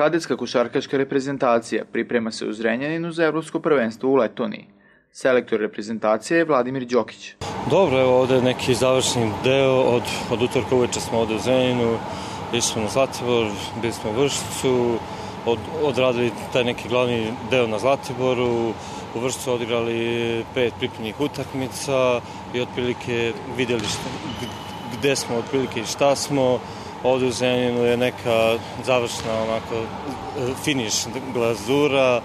Kadetska košarkaška reprezentacija priprema se u Zrenjaninu za evropsko prvenstvo u Letoniji. Selektor reprezentacije je Vladimir Đokić. Dobro, evo ovde neki završni deo, od, od utorka uveče smo ovde u Zrenjaninu, išli smo na Zlatibor, bili smo u Vršcu, od, odradili taj neki glavni deo na Zlatiboru, u Vršcu odigrali pet pripremnih utakmica i otprilike videli šta, gde smo otprilike i šta smo. Ovde u Zrenjaninu je neka završna onako finiš glazura,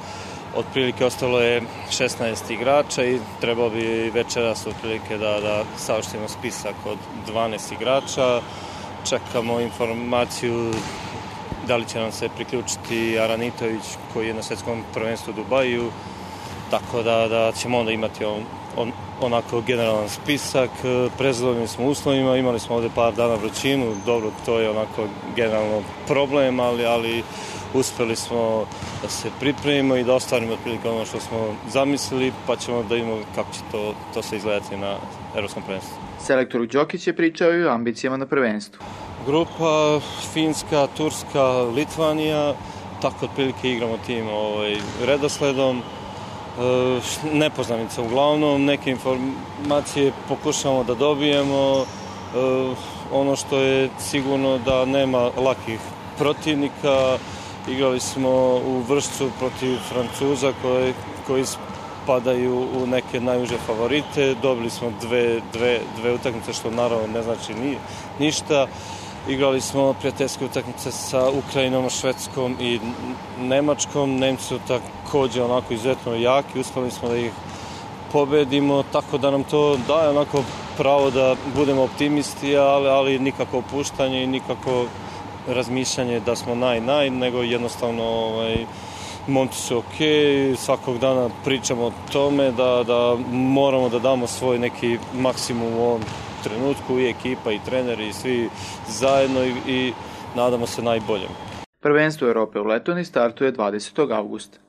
otprilike ostalo je 16 igrača i trebalo bi večeras otprilike da, da saoštimo spisak od 12 igrača. Čekamo informaciju da li će nam se priključiti Aranitović koji je na svetskom prvenstvu u Dubaju, tako da, da ćemo onda imati on, on, onako generalan spisak. Prezadovljeni smo uslovima, imali smo ovde par dana vrućinu, dobro, to je onako generalno problem, ali, ali uspeli smo da se pripremimo i da ostvarimo otprilike ono što smo zamislili, pa ćemo da imamo kako će to, to se izgledati na Evropskom prvenstvu. Selektor Đokić je pričao i o ambicijama na prvenstvu. Grupa Finska, Turska, Litvanija, tako otprilike igramo tim ovaj, redosledom. E, nepoznanica uglavnom, neke informacije pokušamo da dobijemo. E, ono što je sigurno da nema lakih protivnika, Igrali smo u Vršcu protiv Francuza koji, koji padaju u neke najuže favorite. Dobili smo dve, dve, dve utakmice što naravno ne znači ni, ništa. Igrali smo prijateljske utakmice sa Ukrajinom, Švedskom i Nemačkom. Nemci su takođe onako izuzetno jaki, uspeli smo da ih pobedimo, tako da nam to daje onako pravo da budemo optimisti, ali, ali nikako opuštanje i nikako razmišljanje da smo naj, naj, nego jednostavno ovaj, momci su ok, svakog dana pričamo o tome da, da moramo da damo svoj neki maksimum u ovom trenutku i ekipa i treneri i svi zajedno i, i nadamo se najboljem. Prvenstvo Europe u Letoni startuje 20. augusta.